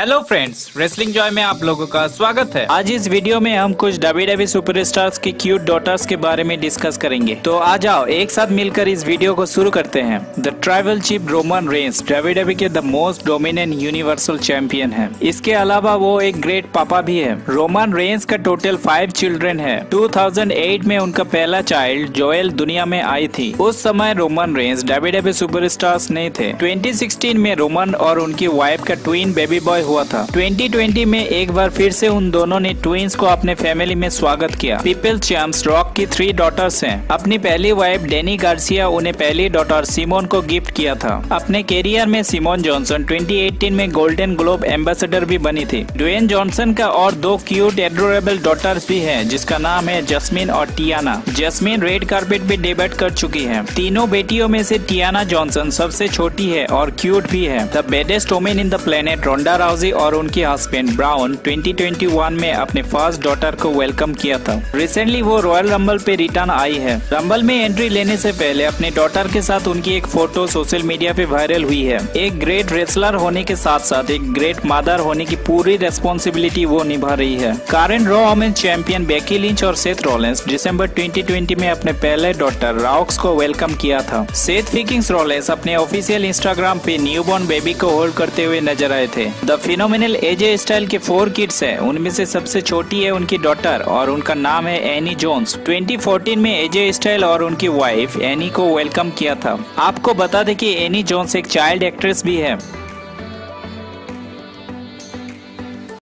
Hello friends wrestling Joy में आप लोगों का स्वागत है। आज इस वीडियो में हम कुछ डब्ल्यू डब्ल्यू सुपर सुपरस्टार्स की क्यूट डॉटर्स के बारे में डिस्कस करेंगे। तो आ जाओ एक साथ मिलकर इस वीडियो को शुरू करते हैं। The tribal chief Roman Reigns W W के the most dominant universal champion है। इसके अलावा वो एक ग्रेट पापा भी है। रोमन रेंस का टोटल फाइव चिल्ड्रेन है। 2008 में उनका पहला चाइल्ड जोएल दुनिया में आई थी। उस समय Roman Reigns W W superstars नहीं थे। 2016 में रोमन और उनकी वाइफ का ट्विन बेबी बॉय हुआ था। 2020 में एक बार फिर से उन दोनों ने ट्विंस को अपने फैमिली में स्वागत किया। पीपल चैम्स रॉक की थ्री डॉटर्स हैं। अपनी पहली वाइफ डेनी गार्सिया उन्हें पहली डॉटर सिमोन को गिफ्ट किया था। अपने कैरियर में सिमोन जॉनसन 2018 में गोल्डन ग्लोब एम्बेसडर भी बनी थी। ड्वेन जॉनसन का और दो क्यूट एडोरेबल डॉटर्स भी है, जिसका नाम है जस्मिन और टियाना जस्मिन रेड कार्पेट भी डेबट कर चुकी है। तीनों बेटियों में से टियाना जॉनसन सबसे छोटी है और क्यूट भी है। The baddest women in the planet Ronda Rousey और उनके हस्बैंड ब्राउन 2021 में अपने फ़र्स्ट डॉटर को वेलकम किया था। रिसेंटली वो रॉयल रंबल पे रिटर्न आई है। रंबल में एंट्री लेने से पहले अपने डॉटर के साथ उनकी एक फ़ोटो सोशल मीडिया पे वायरल हुई है। एक ग्रेट रेसलर होने के साथ साथ एक ग्रेट मदर होने की पूरी रेस्पॉन्सिबिलिटी वो निभा रही है। कारण Raw women champion Becky Lynch और सेथ रॉलेंस दिसंबर 2020 में अपने पहले डॉटर राउक्स को वेलकम किया था। सेथ फिकिंग्स रॉलेंस अपने ऑफिशियल इंस्टाग्राम पे न्यूबॉर्न बेबी को होल्ड करते हुए नज़र आए थे। द फिनोमिनल एजे स्टाइल के फोर किड्स हैं। उनमें से सबसे छोटी है उनकी डॉटर और उनका नाम है एनी जोन्स 2014 में एजे स्टाइल और उनकी वाइफ एनी को वेलकम किया था। आपको बता दें कि एनी जोन्स एक चाइल्ड एक्ट्रेस भी है।